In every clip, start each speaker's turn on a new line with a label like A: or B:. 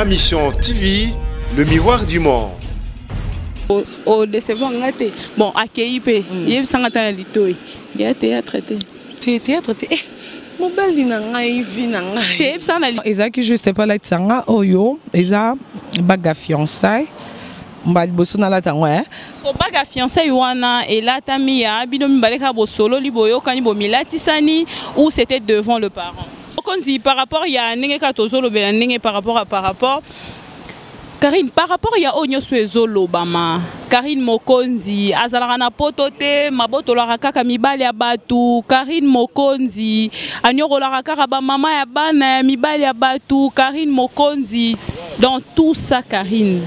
A: Ma mission TV, le miroir du monde.
B: nga te bon akei mpe yebisanga ta na litoi ya théâtre te
C: te théâtre te eh, mobali na ngai vi na ngai ezalaki juste mpo alatisa nga oyo eza baga fiançai mba liboso nalata yango
B: So, baga fiancai wana elatami ya bino mibale kaka bosololi boyokani bomilatisani ou c'était devant le parent? Par rapport ndenge kaka tozolobela ndenge par rapport à par rapport. Karine par rapport ya oyo nyonso ezolobama karine mokonzi azalaka na poto te mabotolaka kaka mibali ya bato karine mokonzi anyokolaka kaka bamama ya bana ya mibali ya bato karine mokonzi dans tout ça karine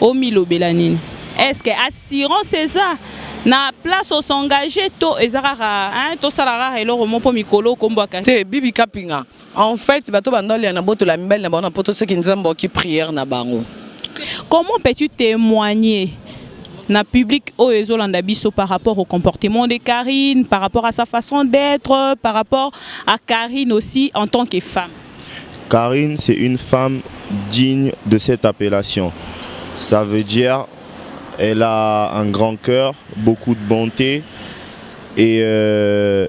B: omilobela nini. Est ce que assurance eza na place osengage to eza kaka hein, tosala kaka eloko mo mpo mikolo okombwaka
C: te bibi kapinga en fait bato bandolia na botola mibali na bango na poto soki nzambe oki priere na bango.
B: Comment peux-tu témoigner na public oyo ezolanda biso par rapport au comportement de Karine, par rapport à sa façon d'être, par rapport à Karine aussi en tant que femme?
D: Karine, c'est une femme digne de cette appellation. Ça veut dire elle a un grand cœur, beaucoup de bonté. Et euh,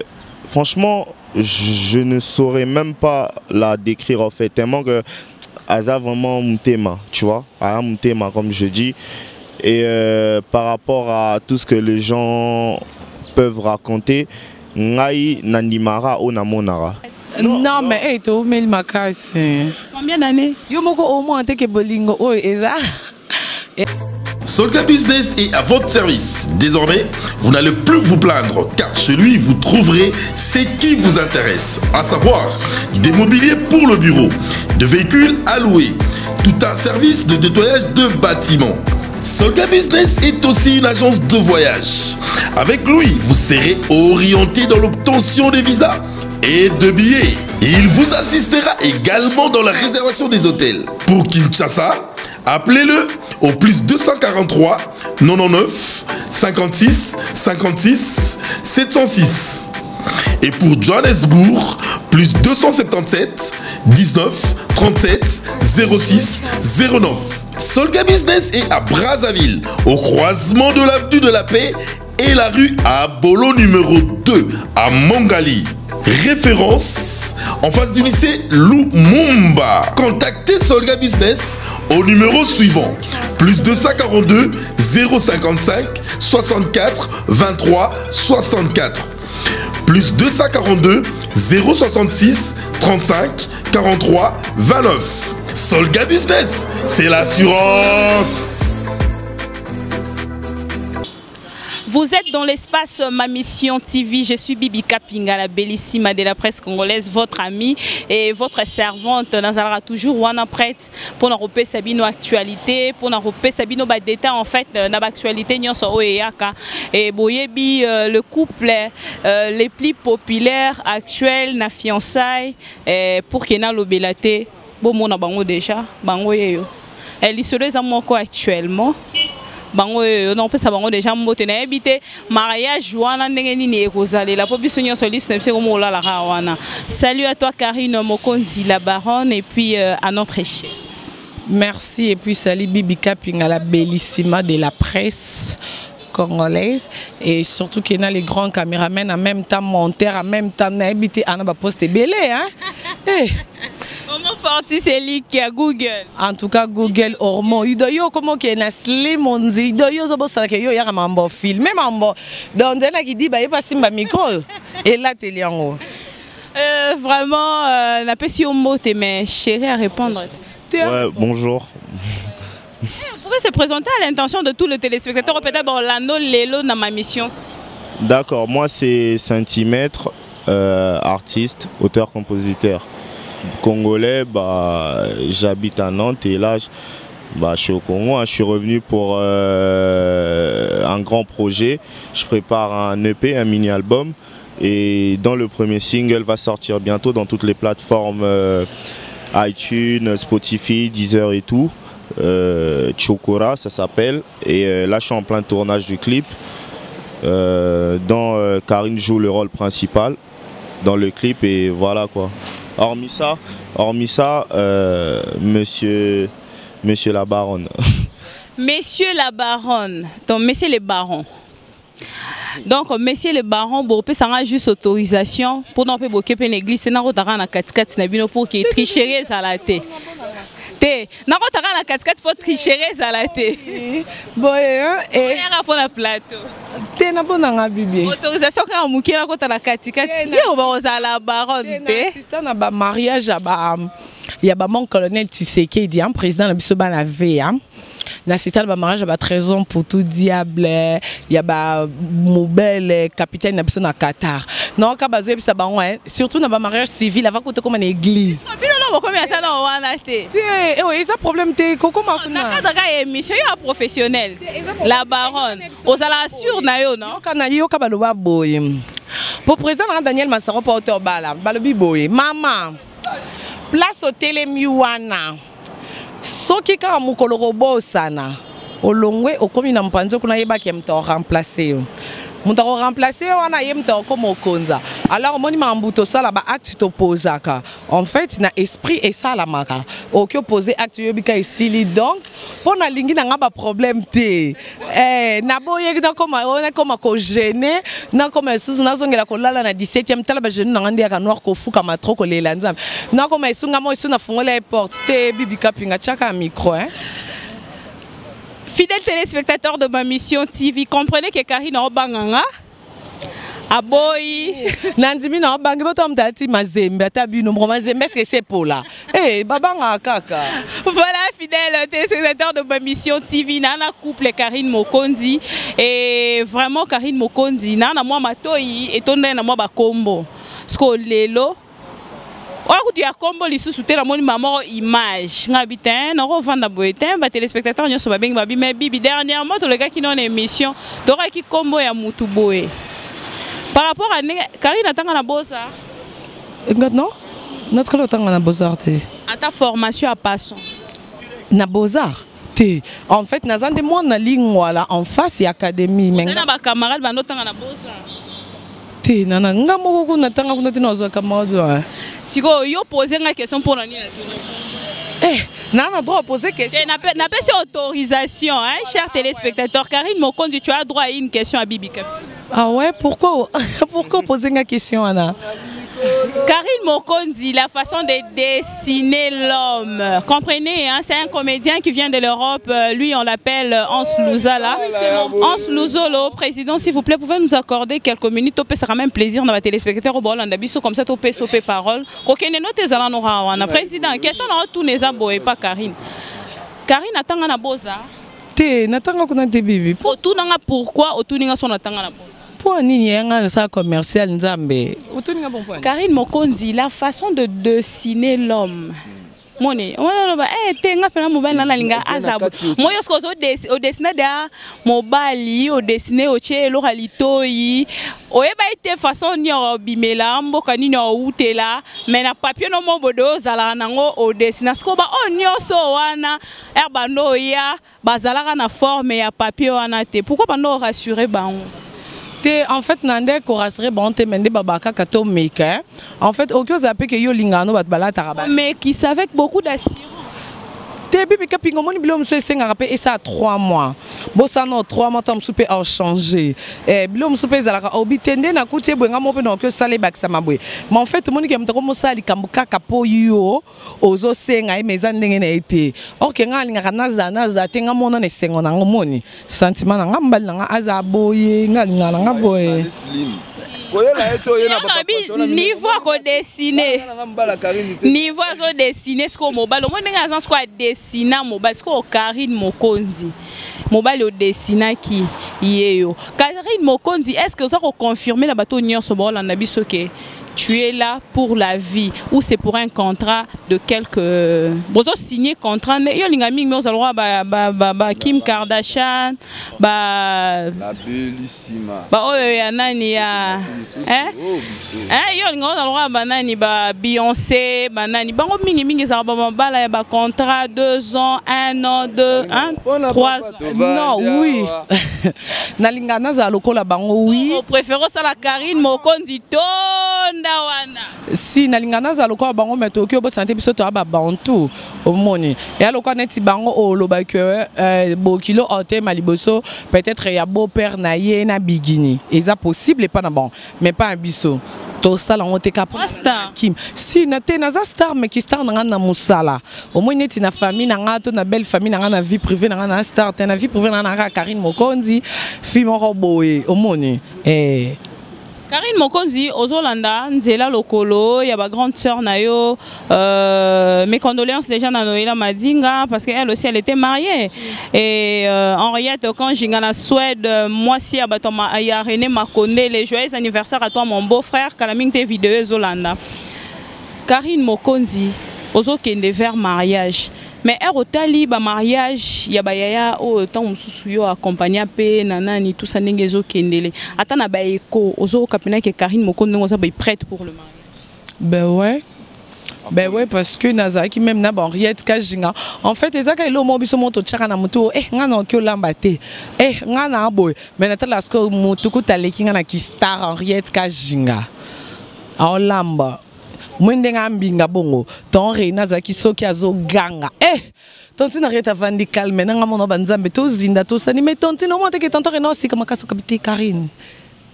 D: franchement, je ne saurais même pas la décrire en fait. Tellement que Aza vraiment mon thème, tu vois. Aza mon thème, comme je dis. Et euh, par rapport à tout ce que les gens peuvent raconter, Ngai Nandimara Onamonara.
C: non mais e toomeli makasi
B: Combien d'années?
C: Yo moko omoi teke bolingo oyo eza
E: Solga Business est à votre service. Désormais, vous n'allez plus vous plaindre car chez lui, vous trouverez ce qui vous intéresse, à savoir des mobiliers pour le bureau, de véhicules à louer, tout un service de nettoyage de bâtiments. Solga Business est aussi une agence de voyage. Avec lui, vous serez orienté dans l'obtention des visas et de billets. Il vous assistera également dans la réservation des hôtels. Pour Kinshasa, appelez-le au plus 243 99 56 56 706. Et pour Johannesburg, plus 277 19 37 06 09. Solga Business est à Brazzaville, au croisement de l'avenue de la Paix et la rue Abolo numéro 2 à Mongali. Référence en face du lycée Lumumba. Contactez Solga Business au numéro suivant plus 242 055 64 23 64 plus 242 066 35 43 29. Solga Business, c'est l'assurance.
B: Vous êtes dans l'espace Ma Mission TV. Je suis Bibi Kapinga, la bellissima de la presse congolaise, votre amie et votre servante. Nazara toujours wana prête pour nous Sabino actualité, pour nous Sabino ba détail en fait na actualité nyonso oyaka et boyebi euh, le couple euh, les plus populaires actuels na fiançailles eh, pour kena lobelate bomona bango déjà bango yeyo. Elle moko actuellement bango oyo nakopesa bango deja mbote nayebi te mariage wana ndenge nini ekozalela mpo biso nyonso liso na biso ekomi kolalaka wana. Salut à toi karine mokonzi la baronne et puis euh, à notre échelle
C: Merci et puis salut Bibi Kapinga, la bellissima de la presse congolaise. Et surtout qu'il y a les grands caméramans en même temps monteurs en même temps n'habité à ba poste belé hein. Eh,
B: Comment forti c'est lui qui a Google?
C: En tout cas Google Ormo ido yo comment que na slim onzi ido yo zo bosala ke yo yaka mambo filmer mambo. Donc ndena qui dit ba yepa simba micro. Et là télé yango
B: euh, Vraiment, euh, napesi yo mbote mais chérie à répondre.
D: Ouais, bonjour.
B: Pouvez se présenter à l'intention de tous les téléspectateurs, peut-être Orlando Lelo dans ma mission.
D: D'accord, moi c'est Centimètre, euh, artiste, auteur-compositeur congolais. Bah, J'habite à Nantes et là, bah, je suis au Congo. hein. Je suis revenu pour euh, un grand projet. Je prépare un EP, un mini-album. Et dans le premier single va sortir bientôt dans toutes les plateformes euh, iTunes, Spotify, Deezer et tout. Euh, Chokora, ça s'appelle. Et euh, là, je suis en plein tournage du clip. Euh, dont euh, Karine joue le rôle principal dans le clip et voilà quoi. hormis ça ça euh, monsieur monsieur la baronne
B: Monsieur la baronne, donc monsieur le baron. Donc monsieur le baron bo pe sanga juste autorisation pour pe l'église na ko taka na katikati na bino pour que tricherie ezala te. Te, na ko taka na katikati pour tricherie ezala te.
C: hein, e
B: na plateau.
C: te mpo
B: Autorisation kaka moke na kota na katikati. Yo ba ozala baronne te.
C: assistant na bamariage ya ba ya bamon colonel tisekedi hein, président na biso bana ve hein. na assistant na bamariage ya batrésor pour tout diable ya bamobele capitaine na biso na qatar noka bazoyebisa bango hein, surtout na bamariage civil ava kuta koma na église
B: Bino no bokomi ata na wana te.
C: te ewe eza problème te kokoma
B: Na
C: kuna
B: cadre ka émission yo ya professionnel. La baronne. Ozala sûr na yo non?
C: yoka na yoka baloba boye po président nanga daniel masaro mpo ote obala balobi boye mama place otelemi wana soki kaka mokolo kobosana olongwe okomi na mopanzi okuna yebaki ya moto oremplace yo moto akoremplace yo wana ye moto akokoma okonza alors omoni makambo tosala baacte topozaka en fait na esprit esalamaka okoki opose acte oyebika esili. Donc mpo nalingi nanga baproblème te. Eh, naboyeki nakoma nakoma kogene nakoma lisusu nazongela kolala na 17e tala bagene nanga nde yaka noir kofukama tro kolela nzambe. Nakoma esungama esu nafungola ye porte. Te bibika pinga tiaka ya micro hein?
B: Fidèles téléspectateurs de ma mission TV, comprenez que Karine Obanganga, Aboyi,
C: nandimi na obangi boto mutu ati mazembe ata bino moko mazembe eske ese pola e babangaka kaka.
B: Voilà fidèles téléspectateurs de ma mission TV, Nana couple Karine Mokondi. Et vraiment Karine Mokondi, Nana moi matoyi et tonda na bakombo. Lelo ya kombo lisusu te namoni mama image. Nga bi te nakovanda boye te batelespectateur nyonso babengi babi me bibi. Dernièrement tolekaki nano émission tokaki kombo ya mutu boye par rapport à ndenge karine atanga na bosa
C: non? Natikala otanga na bozar te
B: ata formation ya passon.
C: Na te en fait naza nde mwana lingwala en face ya académie
B: na
C: nga
B: bacamarade bandotanga na bosa
C: te nana nga moko kuna tanga kuna te nazwaka mazo
B: sikoyo yo pose nga question mpona nini
C: eh naa na droit opose
B: te
C: question.
B: Nape- napesi autorisation hein, cher téléspectateur karine mokondi tu as droit à une question à bibika
C: ah ouais pourquoi pourquoi opose nga question wana
B: Karine Mokondi, la façon de dessiner l'homme. Comprenez, hein, c'est un comédien qui vient de l'Europe. Euh, Lui, on l'appelle euh, Hans Louzala. Hans Louzolo, président, s'il vous plaît, pouvez nous accorder quelques minutes? Topé, ça quand même plaisir dans la téléspectateur au Bisso, comme ça, topé, sopé parole. Kokene no te zala no rawana. Président, question na tout les aboye, pas Karine. Karine atanga na boza?
C: bibi
B: Otunanga pourquoi son na boza?
C: Mpo nini yanga nasala commercial nzambe?
B: Karine Mokondi, la façon de dessiner l'homme. moni omoloba eh te nga fela mobali na nalinga aza moi yoske odesine da mobali odesine otie eloko ya litoi oyeba ete façon nini obimela mboka nini owutela me na papier no mo bode ozalaka nango odesine sikoyo ba oyo nyonso wana. Er bando oya bazalaka na forme ya papier wana te. Pourkui bando orassure bango
C: te en fait na nde korasire bango te me nde babakaka tomeka en fait oki ozala mpe ke yo olingaka no bato balataka ba
B: mais qui savait avec beaucoup d'assurance
C: te bibika pinga omoni biloko mosusu esengaka mpe esala 3 mois. Bosana o 3 mois ta mosusu mpe ochange biloko mosusu mpe ezalaka obi te nde nakuti ebwenga mo mpe nakoki osala ebakisama boye ma en fait omoni ke moto akomosala likambo kaka mpo yo ozosenga ye ma eza ndenge na ye te orke nga alingaka nazala nazala te nga mona na esengo nango moni sentiment na nga mobali na nga aza boye nga alingaka na nga boye
A: koyela ye te oyena
B: niveau akodesine niveau azodesine sikoyo mobali. Omoi ndenge aza sikoyo adesina mobali. Sikoyo karine mokonzi. Mobali odesinaki ye yo. Karine mokonzi est ce que oza koconfirme na bato nyonso baolanda biso ke? Tu es là pour la vie ou c'est pour un contrat de quelque bozo signé contrat yo mingi me ozala lokola ba, ba, ba, ba kim kardashian ba
F: nabelisima
B: baoyo ya nani ya hein? Eh, yo olinga ozala lokola banani ba Beyoncé bango mingimingi ezalaka bamabala ya bacontrat deux ans un an deux hein? trois ans.
C: Non oui. Lokola bango oui.
B: Opréféré osala karine mokonzi tonda wana wana.
C: Si nalinga nazala lokola bango me tokoki obosana te biso toya babantu omoni. Eya lokola neti bango olobaki euh, bokilo otema liboso peut-être ya beau-père na ye na bigini. Eza possible epa na bango mais pas na biso. Tosala yango te kapa
B: Star.
C: kim. Si na te naza star meki star na nga na mosala. Omoi neti na famille na nga to na belle famille na nga na vie privé na nga na star te na vie privé na nga na kaka karine mokonzi fi moko boye omoni. Eh.
B: Karine mokonzi ozolanda nzela lokolo ya bagrande sœur na yo euh, mes condoléances déjà na noela madinga parce que elle aussi elle était mariée. Et euh, henriette okanjinga na suède mwasi ya bato ma- ya rené makonde les joyeux anniversaire à toi mon beau frère kala mingi te video ezolanda karine mokonzi ozokende vers mariage mais ere otali bamariage ya bayaya oyo ntango mosusu yo accompagna mpe na nani tusa ndenge ezokendele ata na baeko ozoyoka mpenake karine mokonzi ndenge oza baprête pour le mariage
C: Ben ouais. Ben ouais, parce que nazalaki même na Henriette Kajinga. En fait, ezaka elo mo biso moto tchaka na mutu eh nga na okyo lamba te. Eh nga na boy. Mais na tala sko mutu ko taleki nga na ki star Henriette Kajinga. A moi ndenge ambinga bongo ton rei nazalaki soki azoganga e eh! tontina rei tavandi calme nanga mona banzambe tozinda tosani mai tontina omona teke tonton rei naosika makasi okabi te karine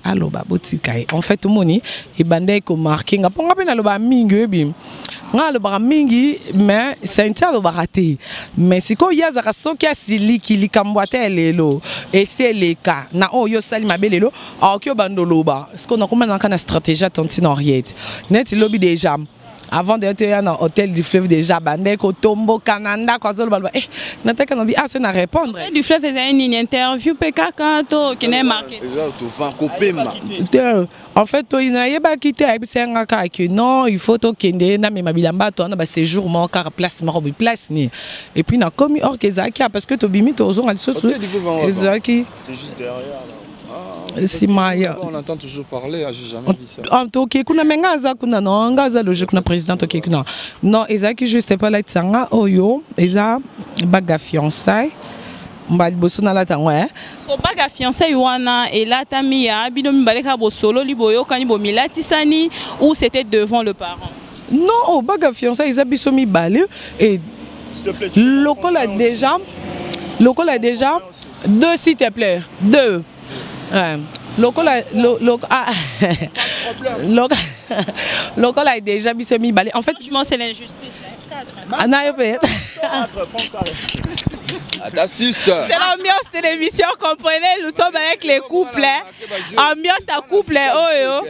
C: aloba botika ye. En fait omoni ebanda ekomarke nga mpo nga mpe nalobaka mingi oyebi. Nga alobaka mingi mais senti alobaka te. Mais sikoyo ye azaka soki asiliki likambo ata ya lelo esi eleka na oyo osali mabe lelo aoki obanda oloba sikoyo nakomanaka na stratégie atantine henriette. Neti lobi déjà avant de toya na hôtel du fleuve déjà bande kotomboka na ndako azoloba loba eh nataka na bi aso na répondre.
B: Du fleuve ezali nini interview mpe kaka to okende market
A: eza tova kopema
C: te en fait toyi nayebaki te ayebisa nga kaka ke non il faut tokende namema bilamba to wana baséjour moko kaka place moko boye place ni. Et puis nakomi or ke ezalaki ya parce que tobimi tozonga lisusu ezalaki
A: on entend toujours parler ah, j'ai jamais vu ça.
C: toke kuna me nga aza kuna no nga aza logique kuna président toke kuna. Non ezalaki juste epalatisa nga oyo eza baga fiançai mba liboso nalata yango e
B: obaka fiancai wana elatami ya bino mibale kaka bosololi boyokani bomilatisani ou c'était devant le parent?
C: Non o baga fiançai eza biso mibale e lokola déjà lokola déjà deux s'il te plaît deux. lokola lokola deja biso mibale en fait
B: je pense c'est l'injustice
C: nayebi Yo
A: 6
B: C'est l'ambiance de l'émission, comprenez, nous sommes avec les couples. Ambiance à couple oyo.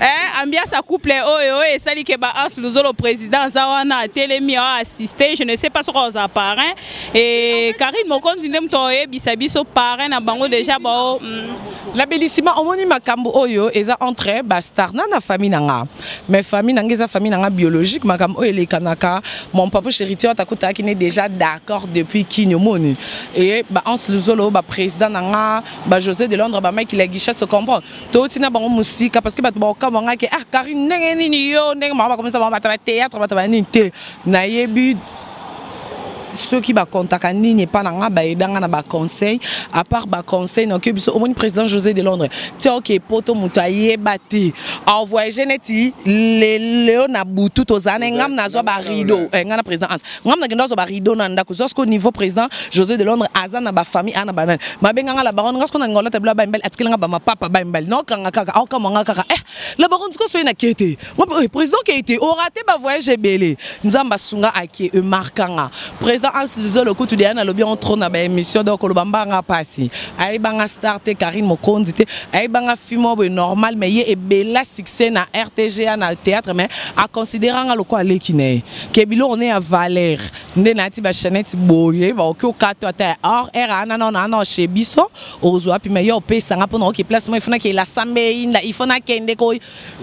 B: Hein, ambiance à couple oyo et sali ke ba as luzolo président zawana telemi a assisté, je ne sais pas ce qu'on a parrain. Et Karine Mokonzi ndem to ebisa biso parrain na bango déjà ba mm,
C: la bellissima omoni makambo oyo eza entre bastar na na famille na nga mais famille na nga eza famille na nga biologique makambo oyo elekanaka mon papa héritier atakutaki ne déjà d'accord depuis kini omoni e baanse luzolo baprésident na nga bajosé de londres bamaki la guichet se comprendre touti na bango mosika parce que bato bakokamwangaki ah karine ndenge nini yo ndenge bango bakomisa bango bato batéâtre bato banini te nayebi soki bakontaka nini epa na nga bayedanga na baconseil à part baconseil naoki biso omoni président josé de londres ti oke poto moto ayeba te envoyage neti lelo na butu tozala na ngam nazwa barideau nga na président ans ngam nakende azwa barideau na ndako siko niveau président josé de londres aza na bafamille a na banani mabenganga la baronde nga siko na ngolata bila baimbali atikelanga bamapapa baimbali naokanga kaka aokamwanga kaka. Eh la baronde siko soki nake te président ke te orate bavoyage ebele nzambe asunga ake emarkanga président ans luzolo kutu deya nalobi on trop na baémission donc koloba mbanga mpasi ayebanga star te karine mokonzi te. Ayebanga filme boye normal mais ye ebela succès na rtga na théâtre mais aconsidéranga lokola aleki na ye ke biloko ne ya valeur nde nayati bachanete boye baoki okato ata ya or ere anana na ana chez biso. Ozwa wapi mais ye opesanga mpona oke place mo ifonaki ko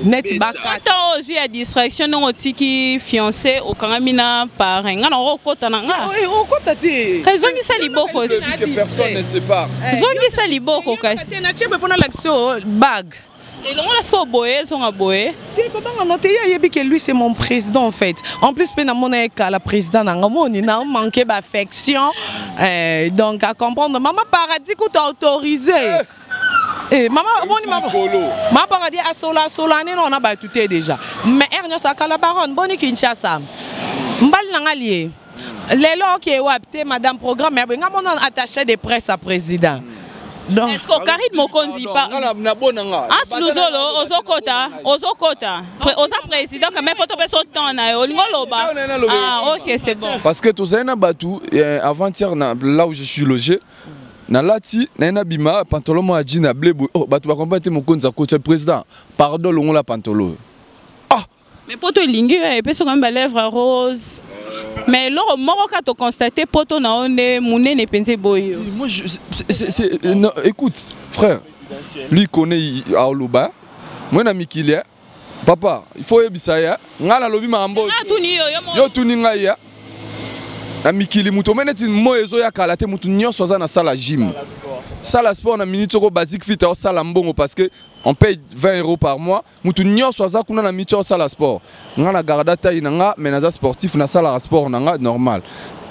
C: neti bakata
B: ata ozwi ya distraction ndenge otiki fiancé okangami na parrain. Nga na okokota na nga
C: okota te
B: kasi zongisa liboko ti
A: que personne ne sépare
B: zongisa liboko kasi
C: natie mpe mpona lakisio bag.
B: Elongola siko boye ezonga boye.
C: Te kobangana te ye ayebi ke lui c'est mon président en fait. En plus mpe namona président nanga moni euh, donc à comprendre. Mama paradis kuta autorisé. Eh, mama paradis asola asola nini ona bato te déjà. Mais ere nyonso akala baronne boni kinshasa. Mbali lie lelo oke wapi te madame programme ya boye nga mona attaché de presse à président.
B: Que karine mokonzi pa
A: nabonanga
B: as luzolo ozokota ozokota oza président quand même foto mpe so temps na yo
A: na yo.
B: ah ok c'est bon.
A: Parce que tozali na bato eh, avant-hier na là où je suis logé nalati naye nabima pantolo moko ya jean ya ble boye oh, bato bakomprendre te mokonzi akoti président. Pardon longola pantolo
B: mais poto elingi eh, epesaka mi balèvre rose. Mais eloko moko ka toconstate poto na yo nde monene mpenza eboyi
A: euh, écoute frère lui connaît aoloba moi na mikili ya papa il faut oyebisa ye eh, ngai nalobi makambo
B: yo
A: tuni ngai ya na mikili moto omwe neti moi ezoya kala te motu nyonso aza na sala gime Sala sport na minute oko basic fit osala mbongo parce que on paye 20 euros par mois. Mutu nyonso aza kuna na minute osala sport. Nga na garda taille na nga mais naza sportif na sala sport na nga normal.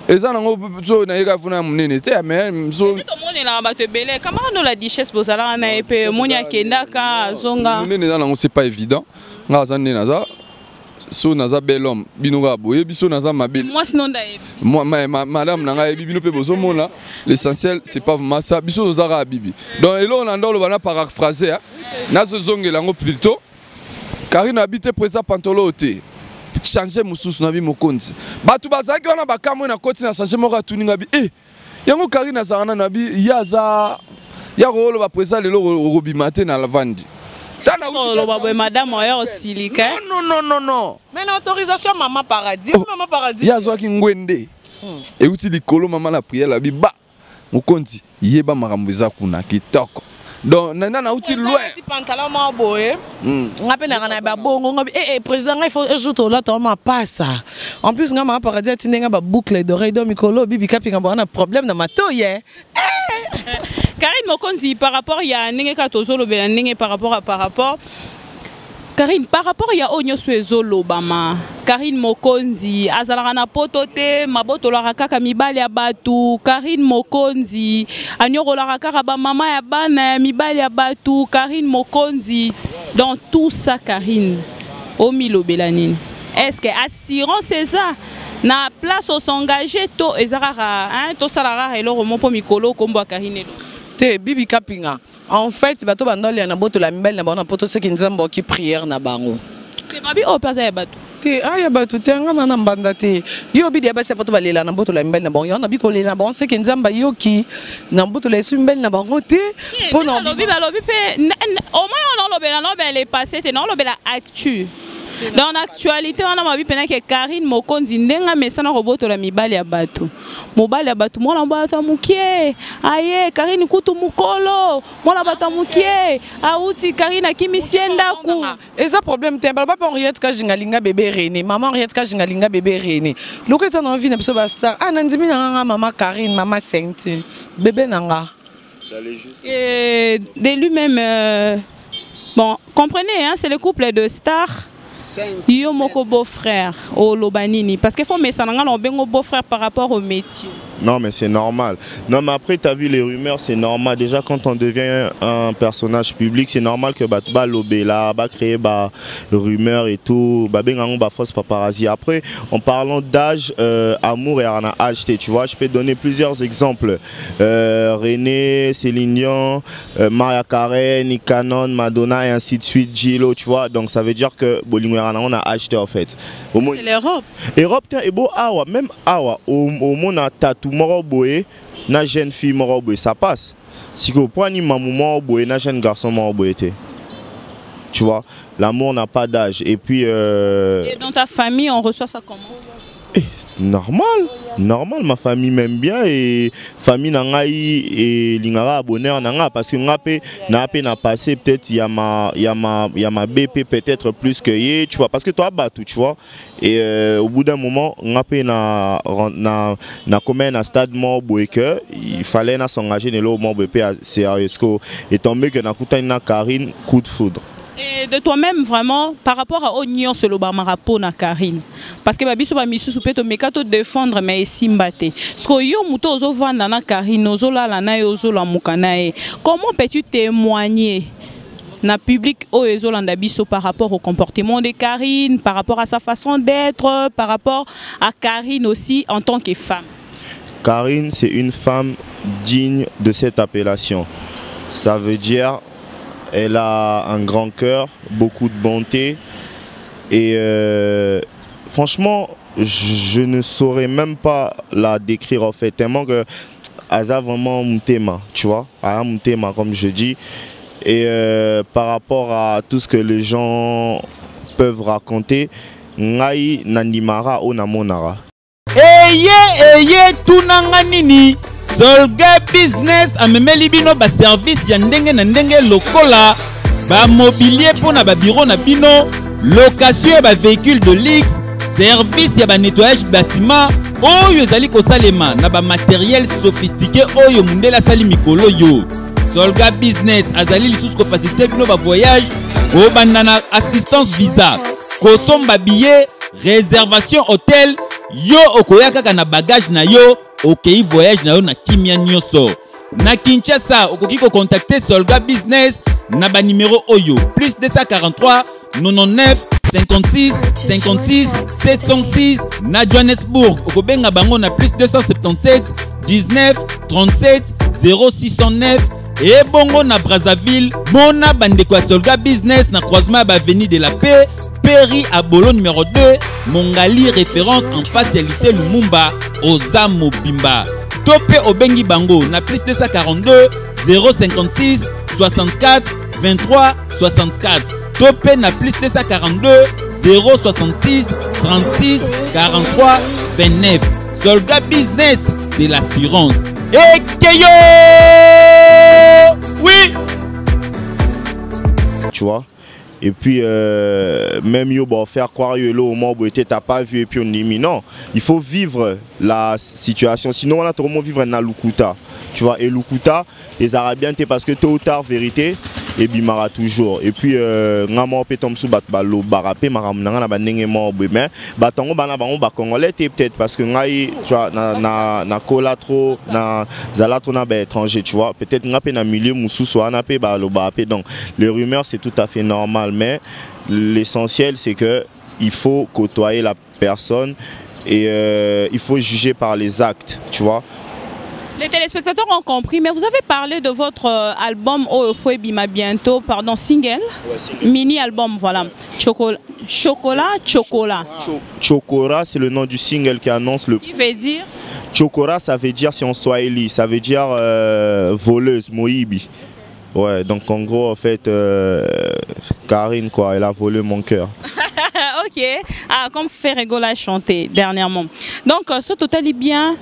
A: eza nango so nayeka funa ya monene te
B: tomonelaka bato ebele kamaka no la duchesse bozalaka na ye mpe omoni akendaka azonga
A: monene eza nango c'est pas évident nga aza naza so naza bel homme. Bino kaka boyebi so naza mabe
B: mwasi no ndayebi.
A: Moi, ma, ma, madame na ngai yebi bino mpe bozomona l'essentiel c'est pas vraiment ça biso toza kaka bibi. Donc eloko na nde oloba na paraphrase nazozongela yango plutôt. Karine abi te présent pantolo te change mosusu na bi mokonzi. Bato bazalaki wana bakamwe na koti na change moko atuninga bi e yango karine azalaka nano abi ye aza ya kooloba présent lelo okobima te na lavandi tana
B: oloba boye madame oyo osilika
A: non non non non
C: mais na autorisation mama paradis
A: Oh.
C: mama paradis.
A: ye azwaki ngwende. Euti likolo mama na priere abi ba mokonzi yeba makambo eza kuna kitoko. Donc nanda nauti loin.
C: ti pantalon moko boye nga mpe naka na babongo nga bi eh, eh, président ngai faut jour tolata wa mapasa en plus nga mama paradis atindi nga baboucle d'oreille do mikolo obibi kapinga bwana na problème na matoi ye
B: karine mokonzi par rapport kaka tozolobela ndenge par rapport a par rapport. Karine par rapport ya oyo nyonso ezolobama karine mokonzi azalaka na poto te mabotolaka kaka mibali ya bato karine mokonzi anyokolaka kaka bamama ya bana ya mibali ya bato karine mokonzi dans tout ça karine omilobela nini. Est ce que assurance eza na place osengage to eza kaka hein, tosala kaka eloko mo mpo mikolo okombo ya karine
C: te bibi kapinga en fait bato bandolia na botola mibali na bango na poto soki nzambe oki priere na bango.
B: Babi oyo mpe aza ya bato?
C: Te aya bato te na na mbanda te. Yo bidi ya basi ya bato balela na botola mibali na bango. Yo na bikolela na bango soki nzambe ayoki na botola esu mibali na bango te mpo na
B: balobi balobi mpe omoi wana olobela naolobela le passé te naolobela actu dans l'actualité wana mabi mpenake karine mokonzi ndenge amesana kobotola mibali ya bato. Mobali ya bato mwana bato ya mokie aye karine kutu mokolo mwana bato ya mokie auti karine akimisie ndaku
C: eza problème te baloba mpe henriette kajinga alinga bebe rene mama henriette kajinga alinga bebe rene loko eza na vi na biso bastar ah na ndimi na nganga mama karine mama sainte. Bebe na nga
B: Et de lui-même euh, bon comprenez hein, c'est le couple de stars yo moko beau-frère oloba nini parce que faut mesana nga na obengo beau-frère par rapport au métier
D: Non, mais c'est normal. Non, mais après, tu as vu les rumeurs, c'est normal. Déjà, quand on devient un personnage public, c'est normal que bah, bah l'obéla, bah créer bah rumeurs et tout, bah ben bah fausse paparazzi. Après, en parlant d'âge, euh, amour et en âge, tu vois, je peux donner plusieurs exemples. Euh, René, Céline Dion, euh, Maria Carey, Nick Cannon, Madonna et ainsi de suite, Gillo, tu vois. Donc ça veut dire que Bolingo on a acheté en fait.
B: C'est l'Europe
D: Europe tiens, et beau awa même awa au au monde a tatou moro boye na jeune fille moro boye ça passe. Si point ni maman moro boye na jeune garçon moro boye te tu vois l'amour n'a pas d'âge. Et puis euh,
B: et dans ta famille on reçoit ça comment?
D: Normal normal. Ma famille m'aime bien et famille na ngai et lingara bonheur na nga parce que nga pe na pe passé. Peut-être il y a ma y a ma y a ma BP peut-être plus que ye tu vois. Parce que toi battu tu vois. Et euh, au bout d'un moment nga pe na na na comme na stade mo boy que il fallait na s'engager ne lo mo BP sérieux étant donné que na kutani na Karine coup de foudre
B: et de toi-même, vraiment, par rapport à Ognon, c'est le marapo na Karine. Parce que babiso ba misusu pe to meka to défendre mais esimba te. Que yo muto ozo vanda na Karine, ozo la la na ozo la mukana e. Comment peux-tu témoigner na public oyo biso par rapport au comportement de Karine, par rapport à sa façon d'être, par rapport à Karine aussi en tant que femme?
D: Karine, c'est une femme digne de cette appellation. Ça veut dire elle a un grand cœur, beaucoup de bonté. Et euh, franchement, je ne saurais même pas la décrire en fait. Tellement que Aza vraiment thème, tu vois. thème, comme je dis. Et euh, par rapport à tout ce que les gens peuvent raconter, ngai nandimara o namonara.
F: Business amemeli bino baservice ya ndenge na ndenge lokola bamobilie mpo na babiro na bino location ya bavéhicule de lix service ya banettoyage bâtiment. Oyo ezali kosalema na bamateriel sophistiqué oyo mondele asali mikolo yo. Solga business azali lisusu kofasilite bino bavoyage obanda na assistance visa kosomba billet réservation hôtel. Yo okoya kaka na bagage na yo okei voyage na yo na kimia nyonso. Na kinshasa okoki kocontacte solga business na banimero oyo plus 243 99 56 56 706 na johannesburg. Okobenga bango na plus 277 19 37 0609 ebongo na brazzaville mona bandeko ya solga business na croisement ya baveni de la paix peri abolo numéro 2 mongali référence en face lumumba oza mobimba. To mpe obengi bango na plus 242 056 64 23 64 to mpe na plus 242 066 36 43 29 solga business c'est l'assurance ekeyo! Oui!
D: Tu vois? Et puis euh, même yo bon faire croire yo lo mo bo t'as pas vu et puis on dit non. Il faut vivre la situation. Sinon on a trop vivre na lukuta tu vois? Et lukuta les arabiens parce que tôt ou tard vérité et bimara toujours. Et puis euh, nga mo pe tom su bat balo barape maram na na bandenge mo be mais batango bana bango ba congolais peut-être parce que ngai tu vois na na na kola trop na zala trop na ba étranger tu vois. Peut-être nga pe na milieu mususu ana pe ba lo ba donc les rumeurs c'est tout à fait normal mais l'essentiel c'est que il faut côtoyer la personne et euh, il faut juger par les actes tu vois
B: les téléspectateurs ont compris, mais vous avez parlé de votre euh, album Oefoué Bima bientôt, pardon, single,
D: ouais, single.
B: mini-album, voilà. Chocolat, chocolat, chocolat.
D: Chokora, c'est le nom du single qui annonce le.
B: Qui veut dire?
D: Chokora, ça veut dire, si on swahili, ça veut dire euh, voleuse, Moïbi. Ouais, donc en gros, en fait, euh, Karine, quoi, elle a volé mon cœur.
B: ok, ah, comme Ferrego l'a chanté dernièrement. Donc, ce total est bien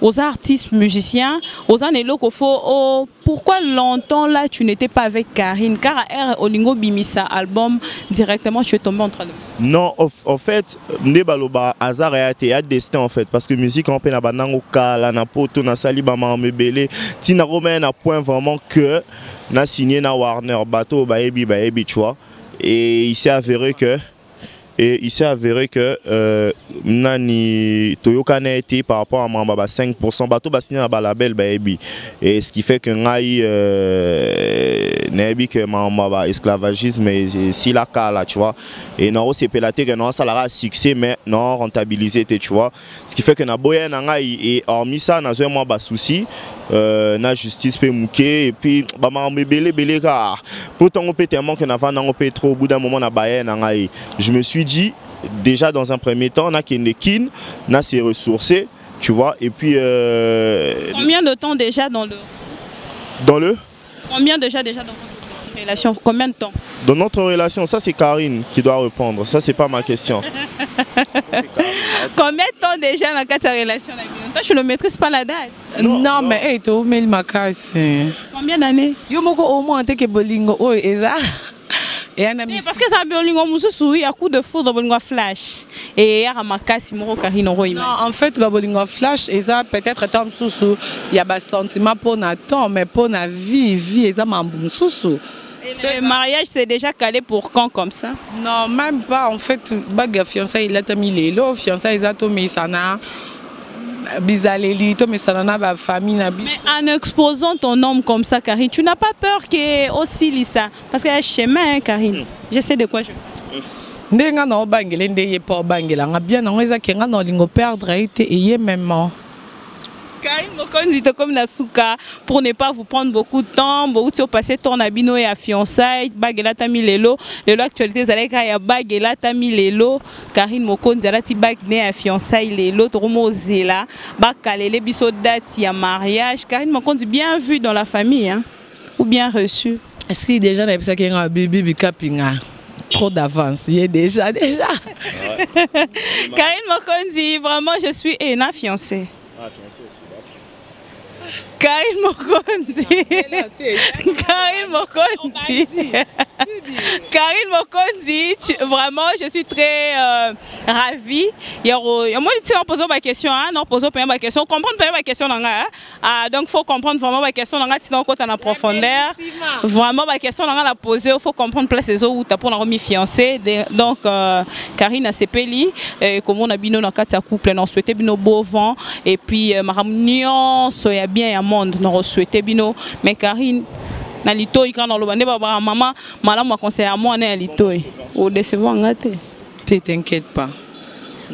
B: aux artistes musiciens, aux anélocaux, oh, pourquoi longtemps là tu n'étais pas avec Karine? Car à Olingo Bimisa album, directement tu es tombé entre les
D: Non, en, fait, Nebaloba, hasard a destin en fait, parce que musique en peine à Banango Kala, na poto, na Saliba Mambele, Tina Romain point vraiment que na signé na Warner, bateau, baebi, baebi, tu vois. Et il s'est avéré que et il s'est avéré que euh, nani toyokana été par rapport à mamba 5% bateau bassigné na balabel baebi et ce qui fait que ngai euh, nayebi que mamba ba esclavagisme si la kala tu vois. Et non c'est pelaté que non ça la succès mais non rentabilisé tu vois. Ce qui fait que na boya na ngai et hormis ça na moi ba souci. Euh, na justice pe muke et puis ba makambo ebele ebele ka pourtant pe tellement que na vanda ngo pe trop au bout d'un moment na baye na ngai je me suis dit déjà dans un premier temps na kende kin na s'est ressourcé tu vois et puis euh,
B: combien de temps déjà dans le
D: dans le
B: combien déjà déjà dans votre relation? Combien de temps?
D: Dans notre relation ça c'est Karine qui doit répondre. Ça c'est pas ma question.
B: Combien de temps déjà dans ta relation toi je ne maîtrise pas la date.
C: Non, non, mais hey, tu mets makasi
B: combien d'années?
C: Yo moko au moins bolingo. Eza
B: Eh, parce que ça bolingo mosusu ya coup de foudre bolingo flash et ya makasi moko karine oro
C: non en fait ba bolingo flash eza peut-être temps mosusu ya ba sentiment mpona temps mais mpona vie vie eza mambo mosusu
B: Le mariage, c'est déjà calé pour quand comme ça
C: Non, même pas. En fait, bague fiancé, il a mis les lots. Fiancé, il a mis ça. Bizaleli, to mais ça n'a pas famille na
B: Mais en exposant ton nom comme ça, Karine, tu n'as pas peur que aussi Lisa? Parce qu'il y a un chemin, hein, Karine. Je sais de quoi je
C: ndenge nga na obangela nde ye mpo obangelanga bien nango ezaki nga na olingo perdre ye te eye mema
B: Karine Mokonzi comme na suka pour ne pas vous prendre beaucoup de temps bouti passer ton abino et à fiançailles bagela tami lelo lelo actualité zaleka ya bagela tami lelo Karine Mokonzi alati bag ne à fiançailles lelo tomo zela bakalele biso date ya mariage Karine Mokonzi bien vu dans la famille hein ou bien reçu?
C: Si déjà na bisaki nga bibi bikapinga trop d'avance. Il est déjà, déjà.
B: Karine Mokondi, vraiment, je suis Ena fiancée. Ah, fiancée. Karine Mokondi. Karine Mokondi. Karine Mokondi, tu, vraiment, je suis très euh, ravie. Il y a moi, tu as posé ma question, hein, non, posé ma question. Comprendre ma question, hein. Ah, donc, il faut comprendre vraiment ma question, sinon, quand on a profondeur. Vraiment, ma question, on la poser, il faut comprendre place les autres, pour la remis fiancée. Donc, euh, Karine a sepeli, comme on a bino dans quatre couple, on souhaitait bino beau vent, et puis, euh, ma réunion, soya bien, monde. Na souhaiter bino. Mais Karine na litoi kana loba nde baba mama malamu conseil à moi na litoi o décevoir ngate
C: te. T'inquiète pas.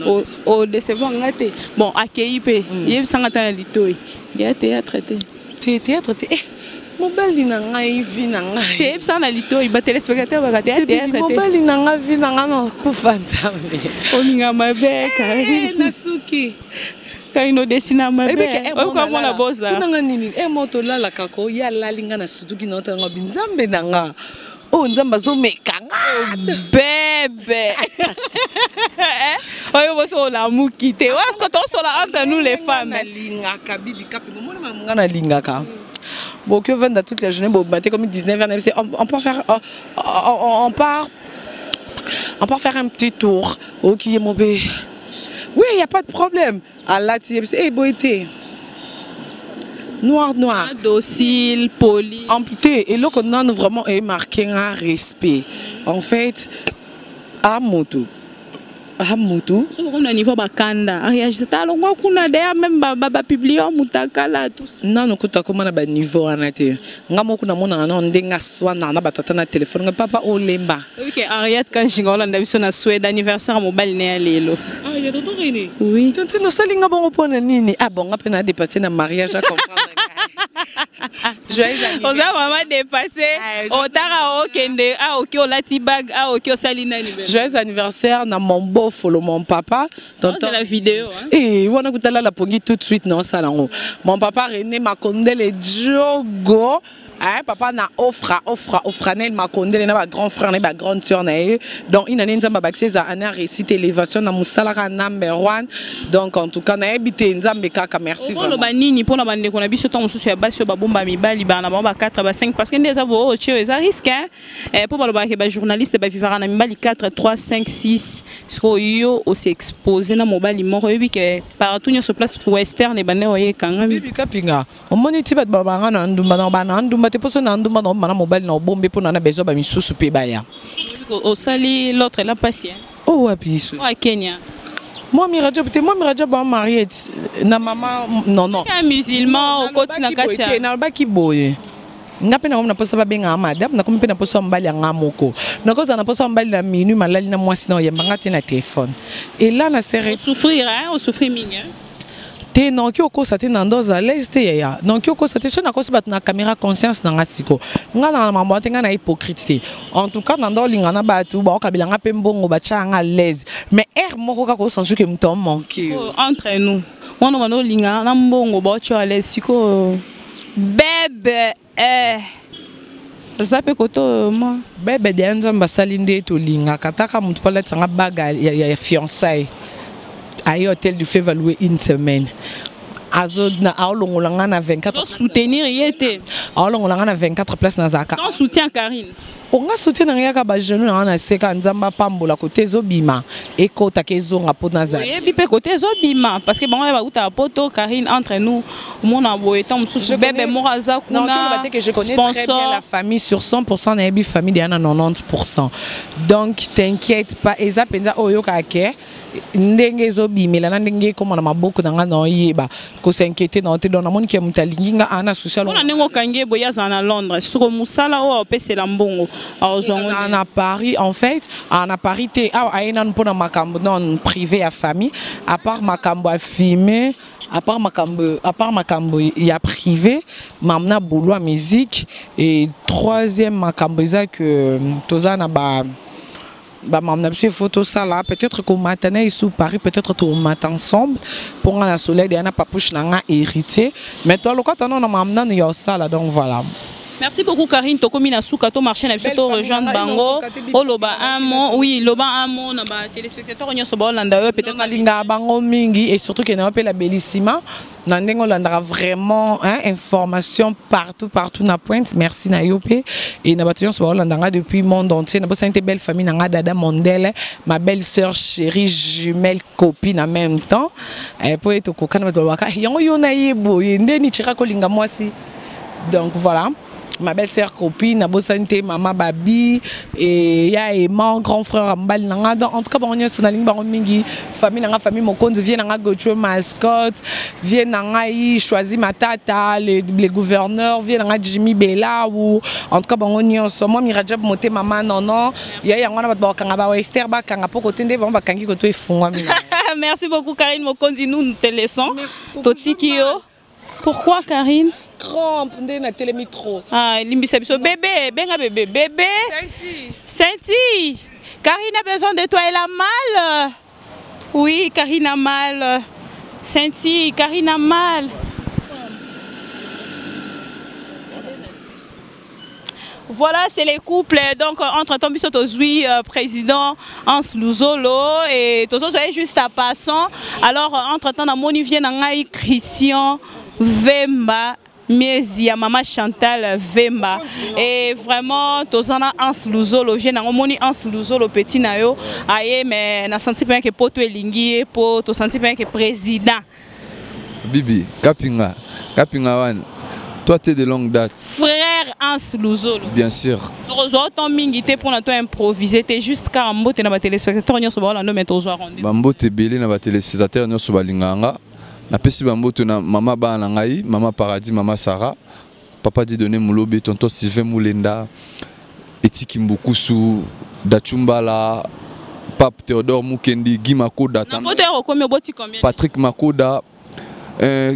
B: O o décevoir ngate bon accueilli pe. Mm. yebisanga ta na litoi ya théâtre te
C: te théâtre te eh mobali na ngai vi na ngai.
B: Teyebisa na litoi batelespectateur bakate ya théâtre te
C: mobali na ngai vi na ngai nakufa nzambe.
B: Olinga mabe Karine.
C: na suki
B: kaino desina mabe. Okomona boza.
C: Tunanga nini? E mo tolalaka ko ye alali nga na sutuki na otanga binzambe na nga oyo nzambe azomeka nga.
B: Bebe. Oyo boso olamuki te. Wasko tosola entre nous les femmes.
C: nalingaka bibi kape momona nga nalingaka boki ovanda toute la journée bobate comme 19 heures on, on peut faire on, on, on part on part faire un petit tour. Okiye mobe oui il y a pas de problème alati yebi se eboye te noir noir.
B: Docile poli.
C: Te eloko nano vraiment emarke nga respect. En fait a
B: ha motu sokokona niveau bakanda ariage talongwa kuna daya meme bapiblie mutakala
C: nanu kuta komana baniveau wana te. Nga moko namonana nao ndenge aswana na bato ata na telefone nga papa olemba.
B: Oyoke ariate kanshinga olanda biso na suede anniversaire mobali na ya lelo.
C: Ah, Tontorini
B: oui.
C: Tonti nosalinga bongo mpona nini? Ah Abonga mpe na dépasse na mariage acomprendre
B: oza vraiment dépassé otaka okende aoki olati bag aoki osali nani
C: joyeux anniversaire na mon bofolo mon papa.
B: Tonton. la vidéo
C: eh wana kutala la pongi tout de suite na osala yango mon papa rené makondele hein, papa na offra offra offra nel makondele na ba grand frère na ba grande sœur na ye donc ina ne élévation na number one. Donc en tout cas nayebi te nzambe kaka merci
B: oloba nini mpona bandeko na biso ntango mosusu ya basi oyo babomba mibali bana bango ba 4 ba 5 parce que nde eza boo tio eza risque mpo balobaka bajournaliste bavivaka na mibali 4 3 5 6 sikoyo yo ose expose na mobali moko oyebi ke partout nyonso place western ebande oyekanga
C: bibikapinga omoni ti bato babanga na ndumba na bana ndumba te mposo na ndumba na obima na mobali na obombe mpo na bezwa bamisusu mpe baya.
B: Osali l'autre la pasi
C: o wapi so
B: kenya.
C: Moi mirajob te moi mirajob bamarié na mama non non.
B: Ya musulman okoti na kati
C: nalobaki boye nga mpe nango na mposa babengaka madame nakomi mpe na mposa mobali yanga moko. Nakozala na mposa mobali na minui malali na mwasi na oyembanga te na telefone ela na sere
B: osouffrir osouffrir mingi
C: te noki okosa te na ndo oza lese te yaya. Noki okosa te so nakosi bato na caméra conscience na nga siko. Nga na mambo te nga na hypocrite te. En tout cas na ndo olinga na bato baokabelanga mpe mbongo batya yanga lese mais aire moko kaka osensu ke moto omanke
B: entre nous. Wana bana olinga na mbongo baotya lese siko bebe eh. eza mpe koto mwa.
C: Bebe deya nzambe asali nde tolingaka taka motu mpo alatisanga baga ya, ya, ya fiançaille aye hôtel du fleuve alloué une semaine. Azo na aolongola nga na 24
B: Sans soutenir ye te
C: aolongola nga na 24 place nazalaka
B: soutien karine.
C: Onga soutien na ngai kaka bagenu na nga na seka nzambe apambola kote ezobima ekotaka ezonga mpo nazala
B: oyebi mpe kote ezobima parce que bango bautaka poto karine entre nous omona boye ntan mosusu bebe moko aza
C: Non,
B: kuna
C: que je connais très bien la
B: sponsor
C: famille sur 100% nayebi famille deya na 90% donc t'inquiète pas eza mpenza oyo oyokaka ke ndenge ezobimela na ndenge ekóma na maboko na ngai na oyeba kosinquiéte na yo te donc namoni ke moto alingi nga ana social
B: mpona ndenge okangi ye boye azala na londres. Soko mosala oyo aopesela mbongo aozwango
C: azala na paris en fait. Azala na paris te. Awa aye nanu mpona makambo non privé ya famille. À part makambo ya filme à part makambo à part makambo ya privé mam na bolo ya musique. Et troisième makambo eza que toza na ba bamam na biso efo tosala peut-être komata na esu paris peut-être tomata ensemble mpo nga na soleil deya na papouche na nga héritier mais toalokata no na mam nanu ya osala donc voilà
B: merci beaucoup karine. Tokomi na suka to marché na biso
C: Belle
B: to
C: famille,
B: rejoindre
C: ngai
B: bango. oloba un mot. oui loba un mot na batelespectateur nyonso baolanda oyo peut-être
C: nalingaka bango mingi et surtout ke na yo mpe labelissima na ndenge olandaka vraiment hein, information partout partout na pointe. Merci na yo mpe et na bato nyonso baolanda nga depuis monde entier. Na bosani te belle famille na nga dada mondele ma belle sœur chérie jumelle copine en même temps. Po ete okoka na bato balobaka "Eh, yango yo na ye boye ndeni tira kolinga mwasi donc voilà ma belle sœur copine nabosani te mama babi e ya ema grand frère ya mobali na nga donc en tout cas bango nyonso nalingi bango mingi. Famille na nga famille mokonzi vie na nga gotue mascotte. Vie na ngai choisi matata le, le gouverneur vie na nga jimmy belau en tout cas bango nyonso mwa mirajab motema ma nono. Ya yango wana bato bakokanga bawester bakanga mpo kote nde bango bakangi koto efungwami na
B: merci beaucoup karine mokonzi. Nous nous te laissons. Totiki yo pourquoi karine
C: crampe nde natelemi trop
B: ah limbisa biso bébé benga bébé bébé Senti, Karine a besoin de toi, elle a mal. Oui, Karine a mal. Senti, Karine a mal. Voilà, c'est les couples. Donc, entre temps, biso tozui euh, président Hans Luzolo et tozo juste à passant. Alors, entre temps, na moni vient ngai Christian Vemba miezi ya mama chantal vemba. E vraiment tozana anse luzolo vie nango moni anse luzolo petit na yo aye me nasanti mpenake po to elingi ye po tosanti mpenake président.
A: Bibi kapinga kapinga wana toi te de longue date.
B: Frère anse luzolo.
A: Bien sûr.
B: Tokozwa otan mingi te mpona to improvise te juste kaka mbote na batelespectateur nyonso baolando me tozwa rendez
A: bambote ebele na batelespectateur nyonso balingaka nga napesi bambote na mama bana na ngai mama paradis mama sara papa didone molobi tonton sylvain mulenda etiki mbukusu dachumbala pape théodore mukendi gi makoda patrick makoda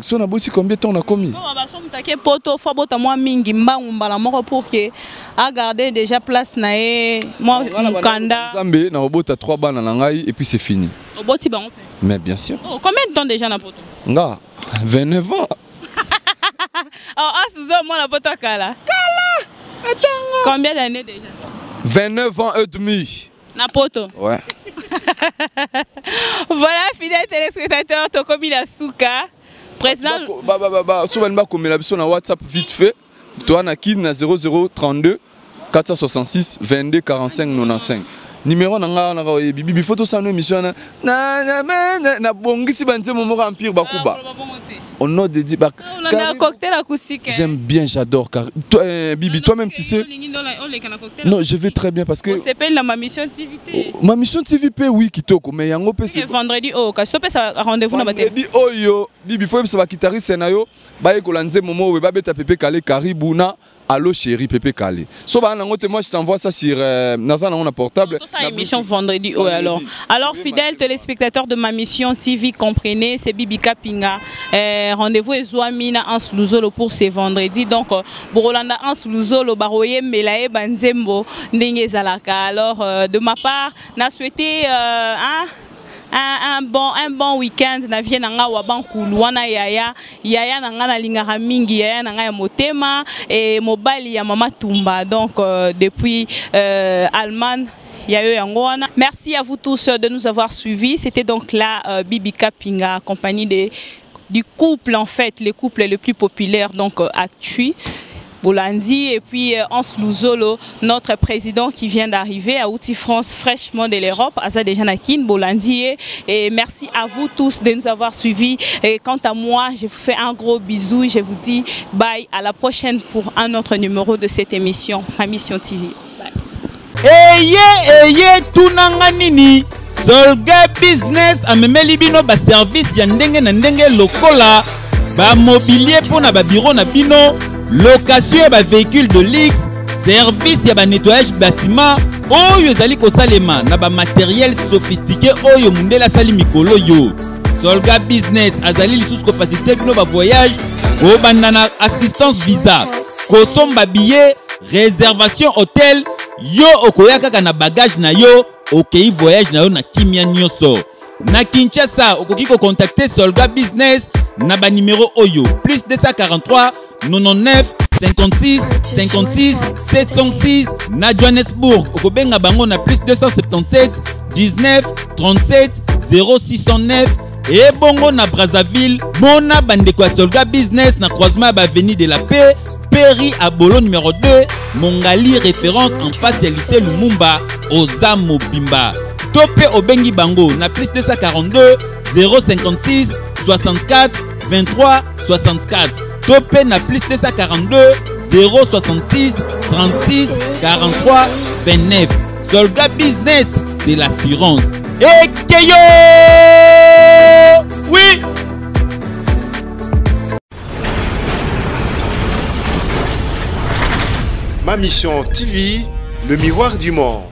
A: so naboti combien temps nakomi
B: basomutaki poto fo abota mwa mingi mbangu mbala moko pour ke agarde déjà place na ye. Mwa mokanda
A: nzambe nakobota 3 bana na ngai et puis c'est fini.
B: Oboti bango mpe
A: mais bien sûr.
B: Oh, combien de temps déjà na poto?
A: Nga 29 ans.
B: Oh, asuzo mwana poto kala. Kala combien d'années déjà?
A: 29 ans et demi.
B: Na poto.
A: Ouais.
B: Voilà fidèle téléspectateur tokomi na suka président
A: Ba- ba- ba- ba- so bani bakomela whatsapp vite fait. Toa na kini na 0032 466 22 45 95 numéro na ngai wana oyebi. Bibi fo tosala émission wana na- na- na- na- nabongisi banzembo moko empire bakuba au nom de Dieu
B: cocktail acoustique
A: j'aime bien j'adore car toi euh, bibi toi-même tu sais. Non je vais très bien parce que
B: osepeli na ma mission tv te
A: ma mission tv pe oui kitoko mais yango pe
B: Ke vendredi oyo kasi topesa rendez-vous na bate
A: vendredi oyo bibi fo yebisa bakitariste na yo bayekola nzembo moko boye babeta pepe kale karibu na allo chéri pepe kale so te moi je t'envoie ça sur euh, naza nango na portable
B: Ça, émission vendredi alors. Alors fidèles téléspectateurs de ma mission TV, comprenez, c'est Bibi Kapinga. Euh, Rendez-vous et Zouamina en Luzolo pour ce vendredi. Donc euh, Borolanda en Luzolo, Baroye Melae Banzembo, Ndenge Zalaka. Alors euh, de ma part, n'a souhaité euh, hein, un, un bon un bon week-end na vie na nga wa bankulu wana yaya yaya na nga nalingaka mingi yaya na nga ya motema et mobali ya mama tumba donc euh, depuis euh, Allemagne. Merci à vous tous euh, de nous avoir suivis. C'était donc là euh, Bibi Kapinga, compagnie de du couple en fait, les couples les plus populaires donc euh, Bolandi et puis euh, Hans Louzolo, notre président qui vient d'arriver à Outil France fraîchement de l'Europe, Azad Janakin, Bolandi et merci à vous tous de nous avoir suivis. Quant à moi, je vous fais un gros bisou, je vous dis bye à la prochaine pour un autre numéro de cette émission, ma mission TV.
F: Location ya bavéhicule de lix service ya banettoyage bâtiment oyo ezali kosalema na bamateriel sophistiqué oyo mondele asali mikolo yo. Solga business azali lisusu kofasilite bino bavoyage kobanda na assistance visa kosomba billet réservation hôtel yo okoya kaka na bagage na yo okei voyage na yo na kimia nyonso na kinshasa okoki kocontacte solga business na banimero oyo plus 243 99 56 56 706 na johannesburg. Okobenga bango na plus 277 19 37 0609 ebongo na brazzaville mona bandeko ya solga business na croisement ya baveni de la paix peri abolo numéro 2 mongali référence en lycée lumumba oza mobimba. To mpe obengi bango na plus 242 056 64 23 64 to mpe na plus 242 066 36 43 29 solga business c'est l'assurance. Ekeyo oui!
G: Ma mission TV, le miroir du monde.